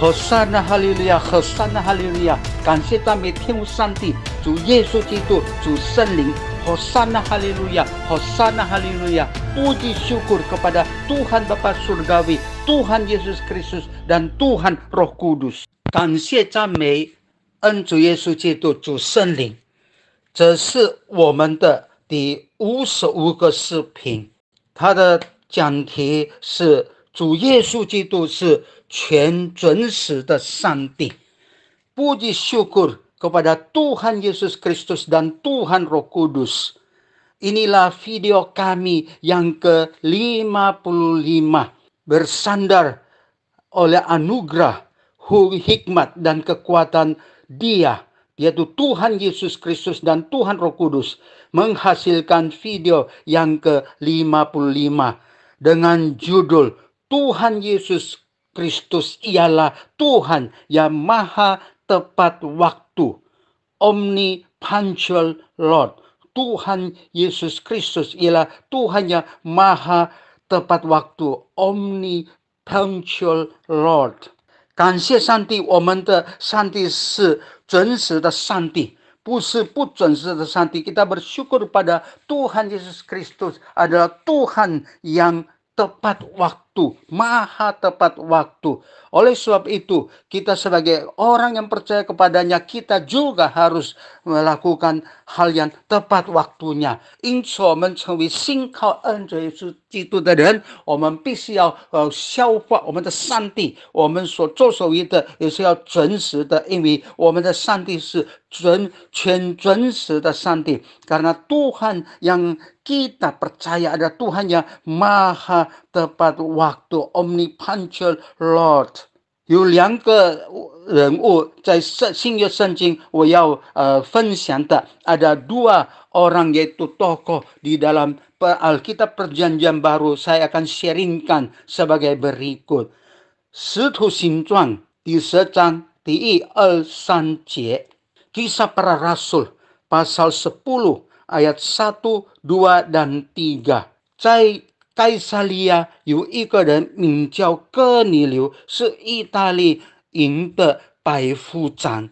和善的哈利路亚，和善的哈利路亚！感谢赞美天父上帝，主耶稣基督，主圣灵，和善的哈利路亚，和善的哈利路亚！Puji syukur kepada Tuhan Bapa Surgawi, Tuhan Yesus Kristus dan Tuhan Roh Kudus。感谢赞美恩主耶稣基督，主圣灵。这是我们的第五十五个视频，它的讲题是主耶稣基督是。全准时的上帝，puji syukur kepada Tuhan Yesus Kristus dan Tuhan Roh Kudus. Inilah video kami yang ke-55 bersandar oleh anugerah, hikmat dan kekuatan Dia yaitu Tuhan Yesus Kristus dan Tuhan Roh Kudus menghasilkan video yang ke-55 dengan judul Tuhan Yesus Kristus ialah Tuhan yang maha tepat waktu. Omni punctual Lord. Tuhan Yesus Kristus ialah Tuhan yang maha tepat waktu. Omni punctual Lord. 感谢上帝，我们的上帝是准时的上帝，不是不准时的上帝。Kita bersyukur pada Tuhan Yesus Kristus adalah Tuhan yang tepat waktu, maha tepat waktu. Oleh sebab itu, kita sebagai orang yang percaya kepadanya, kita juga harus melakukan hal yang tepat waktunya。因此，我们成为信靠恩主耶稣基督的人，我们必须要呃消化我们的上帝，我们所做所为的也是要准时的，因为我们的上帝是 准全准时的上帝。Karena Tuhan yang kita percaya ada Tuhan yang maha tepat waktu omnipotent Lord。有两个人物在圣新约圣经我要呃分享的 ada dua orang yaitu tokoh di dalam Alkitab Perjanjian Baru saya akan sharingkan sebagai berikut. 使徒行传第十章第一二三节 ，Kisah para Rasul pasal 10 ayat 1, 2 dan 3。在盖萨利亚有一个人名叫哥尼流，是意大利营的百夫长。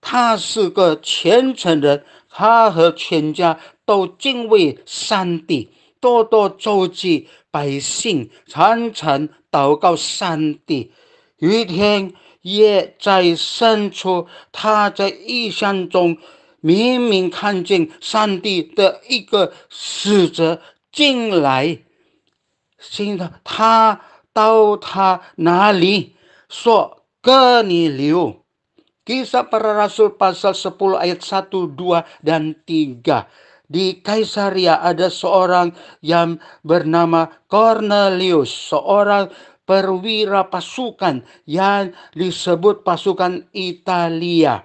他是个虔诚人，他和全家都敬畏上帝，多多周济百姓，常常祷告上帝。有一天，夜在深处，他在异象中。明明看见上帝的一个使者进来，心的他到他哪里说：“哥尼流。” Kisah para Rasul pasal 10 ayat 1, 2, dan 3. Di Kaisaria ada seorang yang bernama Cornelius, seorang perwira pasukan yang disebut pasukan Italia.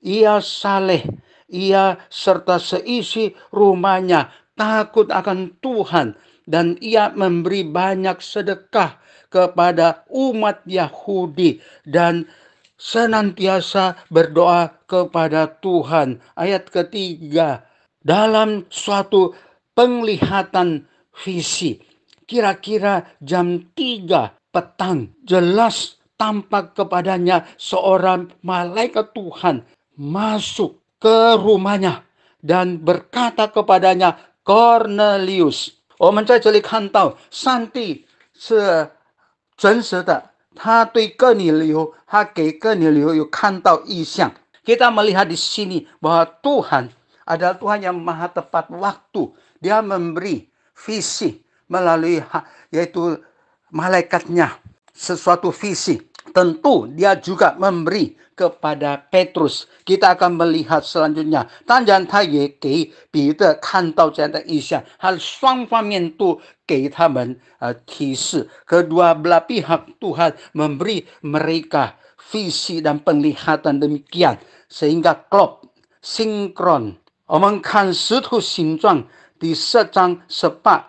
Ia saleh ia serta seisi rumahnya takut akan Tuhan dan ia memberi banyak sedekah kepada umat Yahudi dan senantiasa berdoa kepada Tuhan. Ayat ketiga, dalam suatu penglihatan visi, kira-kira jam tiga petang, jelas tampak kepadanya seorang malaikat Tuhan masuk ke rumahnya dan berkata kepadanya, Cornelius，我们在这里看到上帝是真实的，他对哥尼流，他给哥尼流有看到意象。Kita melihat di sini bahwa Tuhan adalah Tuhan yang maha tepat waktu. Dia memberi visi melalui yaitu malaikatnya sesuatu visi. Tentu dia juga memberi kepada Petrus. Kita akan melihat selanjutnya. 当然，他也给彼得看到这样的意象，他双方面都给他们呃提示。Kedua belah pihak Tuhan memberi mereka visi dan penglihatan demikian sehingga klop sinkron. 我们看《使徒行传》第四章十八、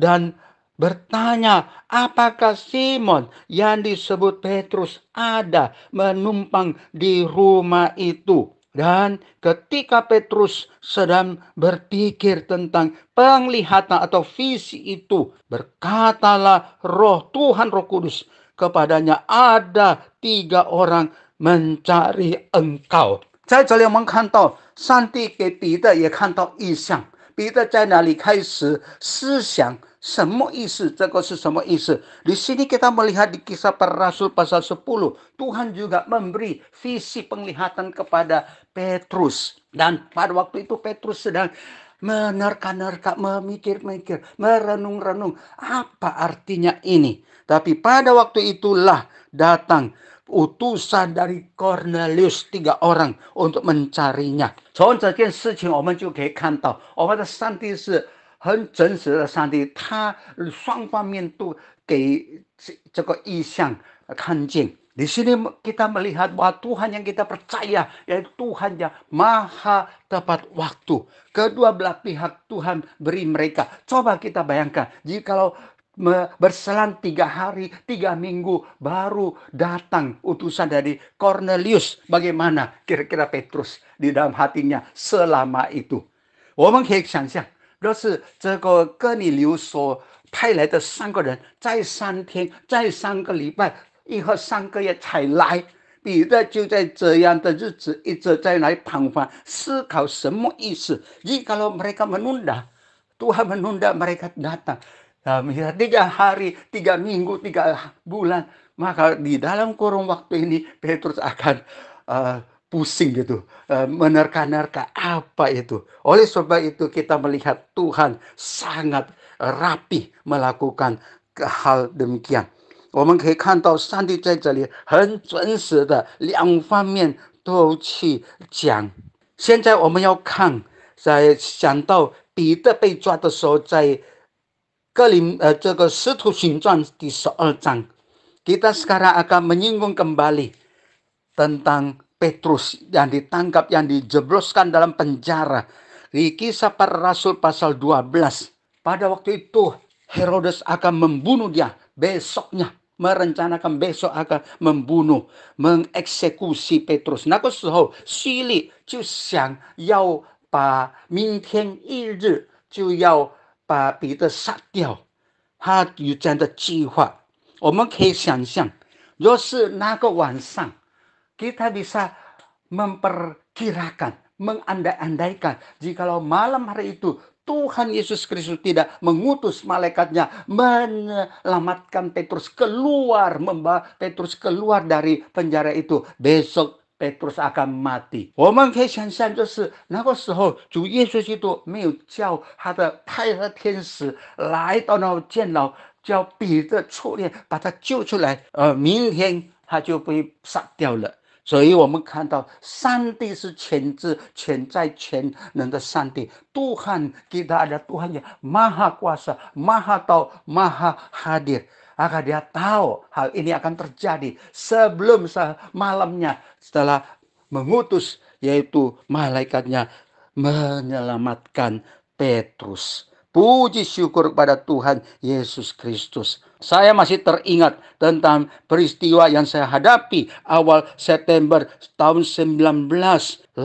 dan bertanya, apakah Simon yang disebut Petrus ada menumpang di rumah itu? Dan ketika Petrus sedang berpikir tentang penglihatan atau visi itu, berkatalah roh Tuhan roh kudus kepadanya, ada tiga orang mencari engkau. 在这里我们看到，上帝给彼得也看到异象。 彼得在哪里开始思想什么意思？这个是什么意思？Di sini kita melihat di kisah para rasul pasal 10, Tuhan juga memberi visi penglihatan kepada Petrus. Dan pada waktu itu Petrus sedang menerka-nerka, memikir-mikir, merenung-renung. Apa artinya ini? Tapi pada waktu itulah datang utusan dari Cornelius tiga orang untuk mencarinya. 从这件事情，我们就可以看到，我们的上帝是很真实的上帝，他双方面都给这这个意象看见。 Di sini kita melihat bahwa Tuhan yang kita percaya yaitu Tuhan yang maha tepat waktu. Kedua belah pihak Tuhan beri mereka. Coba kita bayangkan jikalau berselang tiga hari, tiga minggu baru datang utusan dari Cornelius. Bagaimana kira-kira Petrus di dalam hatinya selama itu? 我们可以想象。若是这个哥尼流所派来的三个人，在三天，在三个礼拜， 以后三个月才来，彼得就在这样的日子一直在来彷徨，思考什么意思。Jikalau mereka menunda, Tuhan menunda mereka datang. tiga hari, tiga minggu, tiga bulan, maka di dalam kurung waktu ini Petrus akan uh, pusing gitu, eh, menerka-nerka apa itu. Oleh sebab itu kita melihat Tuhan sangat rapi melakukan hal demikian. 我们可以看到上帝在这里很准时的两方面都去讲。现在我们要看，在想到彼得被抓的时候，在格林呃这个使徒行传第十二章，kita sekarang akan menyinggung kembali tentang Petrus yang ditangkap, yang dijebloskan dalam penjara. Di kisah para rasul pasal 12. Pada waktu itu Herodes akan membunuh dia. Besoknya merencanakan besok akan membunuh, mengeksekusi Petrus. 那个时候，希律就想要把明天一日就要把彼得杀掉，他有这样的计划。我们可以想象，若是那个晚上 kita bisa memperkirakan, mengandai-andaikan jikalau malam hari itu Tuhan Yesus Kristus tidak mengutus malaikatnya menyelamatkan Petrus keluar, membawa Petrus keluar dari penjara itu. Besok Petrus akan mati。我们可以想象，就是那个时候，主耶稣基督没有叫他的派和天使来到那监牢，叫彼得出列，把他救出来。呃，明天他就被杀掉了。 所以我们看到，上帝是全知、全在、全能的上帝。Tuhan kita ada Tuhan yang maha kuasa, maha tahu, maha hadir. Agar dia tahu hal ini akan terjadi sebelum malamnya setelah mengutus yaitu malaikatnya menyelamatkan Petrus. Puji syukur kepada Tuhan Yesus Kristus. Saya masih teringat tentang peristiwa yang saya hadapi awal September tahun 1986.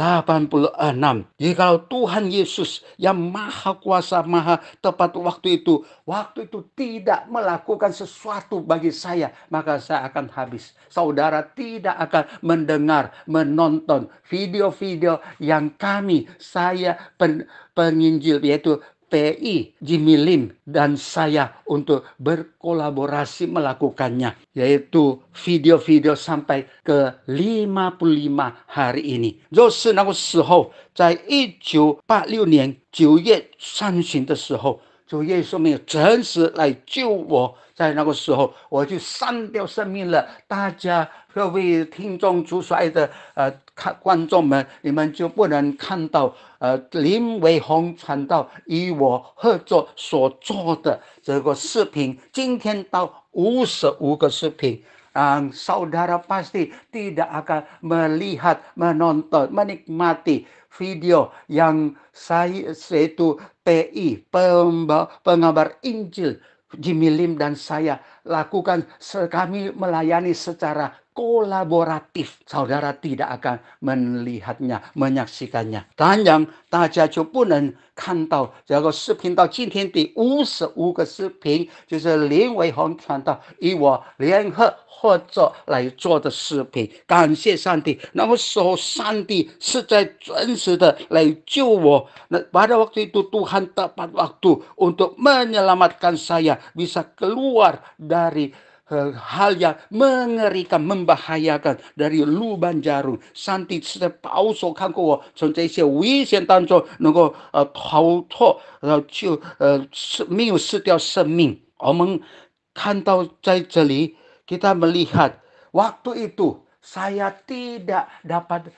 Jika Tuhan Yesus yang maha kuasa, maha tepat waktu itu, waktu itu tidak melakukan sesuatu bagi saya, maka saya akan habis. Saudara tidak akan mendengar, menonton video-video yang kami, saya pen, penginjil, yaitu PI Jimmy Lim dan saya untuk berkolaborasi melakukannya yaitu video-video sampai ke 55 hari ini 就是那个时候在一九八六年九月上旬的时候 主耶稣没有真实来救我在那个时候，我就删掉生命了。大家各位听众、主帅的呃看观众们，你们就不能看到呃林伟宏传道与我合作所做的这个视频。今天到五十五个视频。uh, saudara pasti tidak akan melihat, menonton, menikmati video yang saya yaitu PI pengabar Injil Jimmy Lim dan saya lakukan kami melayani secara kolaboratif. Saudara tidak akan melihatnya, menyaksikannya.当然，大家就不能看到这个视频。到今天第五十五个视频，就是林伟宏传道与我联合合作来做的视频。感谢上帝，那么说上帝是在真实的来救我。那 pada waktu itu Tuhan tepat waktu untuk menyelamatkan saya bisa keluar dari hal yang mengerikan, membahayakan dari lubang jarum。上帝是在保守看过我从这些危险当中能够呃逃脱，然后就呃是没有失掉生命。我们看到在这里，kita melihat waktu itu saya tidak dapat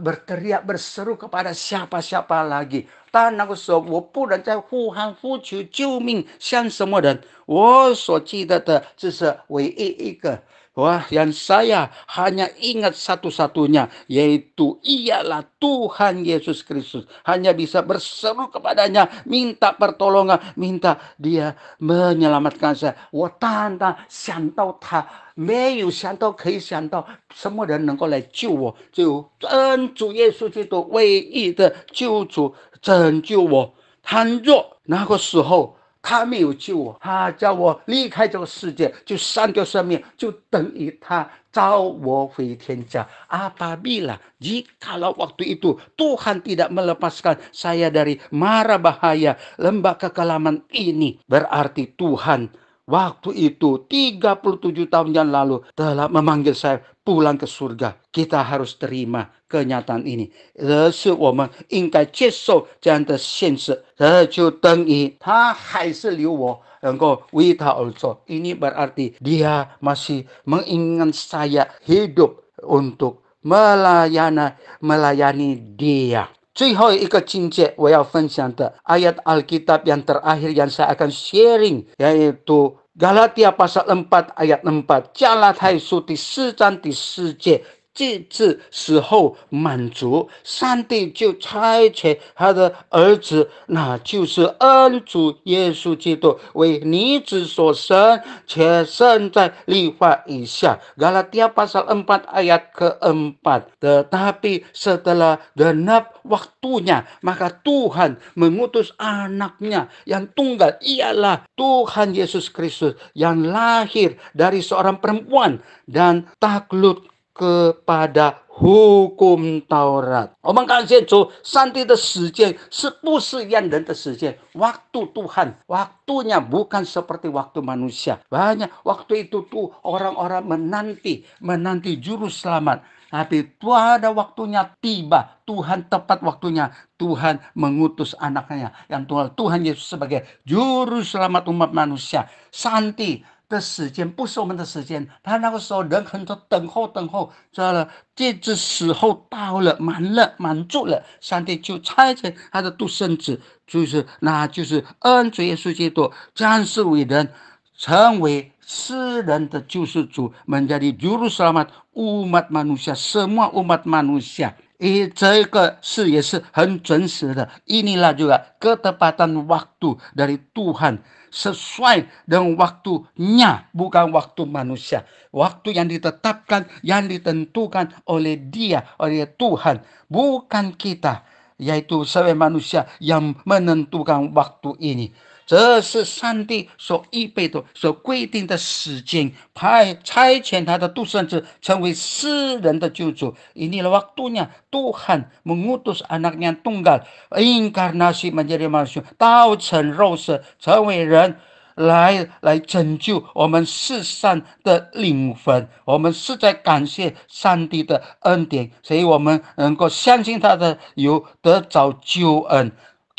berteriak berseru kepada siapa-siapa lagi. Tanah so wo bu dan saya hu han hu qu jiu ming xian semua dan wo so qi de de zhi wei yi yi ge Wah, yang saya hanya ingat satu-satunya, yaitu ialah Tuhan Yesus Kristus. Hanya bisa berseru kepadanya, minta pertolongan, minta dia menyelamatkan saya. 我单单想到他，没有想到可以想到什么人能够来救我，只有真主耶稣基督唯一的救主拯救我。倘若那个时候。 他没有救我，他叫我离开这个世界，就删掉生命，就等于他召我回天家。Apabila jikalau waktu itu Tuhan tidak melepaskan saya dari mara bahaya lembah kekelaman ini, berarti Tuhan waktu itu 37 tahun yang lalu telah memanggil saya pulang ke surga. Kita harus terima kenyataan ini. 这是我们应该接受这样的现实。这就等于他还是留我能够为他而做。Ini berarti dia masih menginginkan saya hidup untuk melayani melayani dia. 最后一个境界我要分享的 ayat Alkitab yang terakhir yang saya akan sharing yaitu Galatia pasal 4 ayat 4，加拉太书第四章第四节。 这次时候满足，上帝就差遣他的儿子，那就是恩主耶稣基督，为女子所生，且生在律法以下。Galatia pasal 4 ayat keempat. Tetapi setelah genap waktunya, maka Tuhan mengutus anaknya yang tunggal ialah Tuhan Yesus Kristus yang lahir dari seorang perempuan dan takluk kepada hukum Taurat。我们感谢主，上帝的时间是不是一样人的时间？Waktu Tuhan, waktunya bukan seperti waktu manusia. Banyak waktu itu tuh orang-orang menanti, menanti juru selamat. Tapi pada waktunya tiba, Tuhan tepat waktunya, Tuhan mengutus anaknya yang Tuhan, Tuhan Yesus sebagai juru selamat umat manusia. Santi 的时间不是我们的时间，他那个时候人很多，等候等候，知道了，这只时候到了，满了满足了，上帝就差遣他的独生子，就是那就是恩主耶稣基督降世为人，成为世人的救世主，menjadi juru selamat umat manusia semua umat manusia。诶，这个是也是很准时的。Inilah juga ketepatan waktu dari Tuhan sesuai dengan waktunya, bukan waktu manusia. Waktu yang ditetapkan, yang ditentukan oleh Dia, oleh Tuhan, bukan kita, yaitu sebagai manusia yang menentukan waktu ini. 这是上帝所预备的、所规定的时间，派差遣他的独生子成为世人的救主。Inilah waktunya Tuhan mengutus anaknya tunggal inkarnasi menjadi manusia，道成肉身，成为人。来来拯救我们世上的灵魂，我们是在感谢上帝的恩典，所以我们能够相信他的有得着救恩。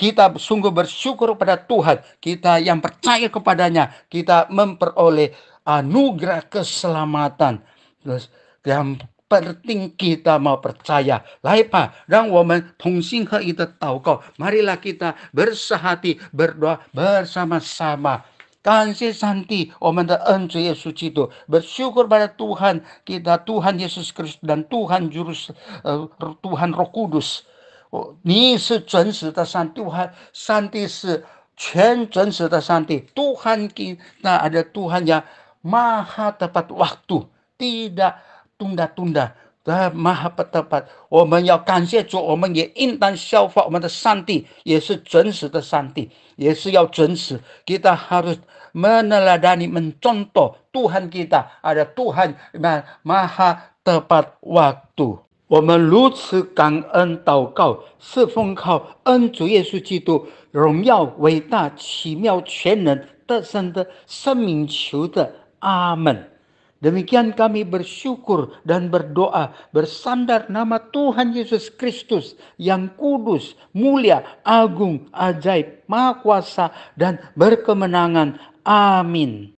Kita sungguh bersyukur kepada Tuhan. Kita yang percaya kepadanya. Kita memperoleh anugerah keselamatan. Terus yang penting kita mau percaya. Lai pa, rang woman tongsing ke itu taukau. Marilah kita bersahati, berdoa bersama-sama. Kansi santi, woman da encu Yesus itu. Bersyukur pada Tuhan kita, Tuhan Yesus Kristus dan Tuhan Jurus, uh, eh, Tuhan Roh Kudus. 哦，你是真实的上帝，Tuhan 上帝是全真实的上帝，Tuhan kita ada Tuhan yang maha tepat waktu, tidak tunda-tunda。maha tepat，我们要感谢主，我们也应当效法我们的上帝，也是真实的上帝，也是要真实。Kita harus meneladani mencontoh Tuhan kita ada Tuhan maha tepat waktu。 我们如此感恩祷告，是奉靠恩主耶稣基督荣耀伟大奇妙全能得胜的生命求的，阿门。Demikian kami bersyukur dan berdoa bersandar nama Tuhan Yesus Kristus yang kudus, mulia, agung, ajaib, maha kuasa dan berkemenangan. Amin.